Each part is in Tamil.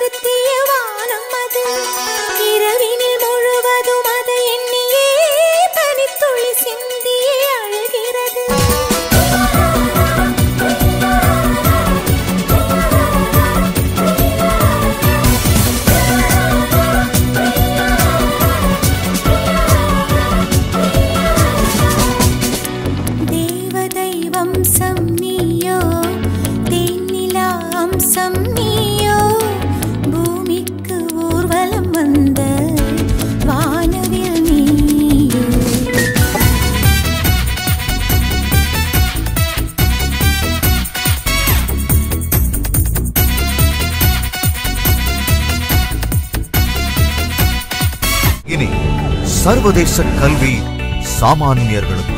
வருத்திய வானம் அது. இரவினில் முழுவதும் அதை எண்ணியே பனித்துளி சிந்தியே அழுகிறது. தேவ தெய்வம் சம்மியோ தேனிலா அம்சம் இனி சர்வதேச கல்வி சாமானியர்களுக்கு.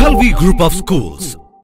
கல்வி குரூப் ஆஃப் ஸ்கூல்ஸ்